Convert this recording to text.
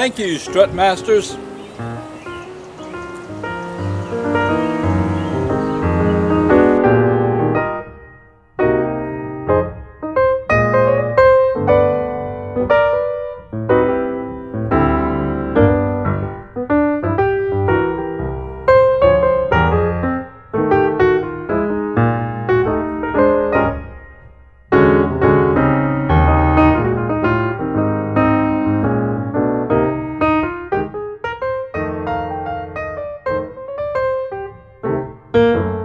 Thank you, Strut Masters. Música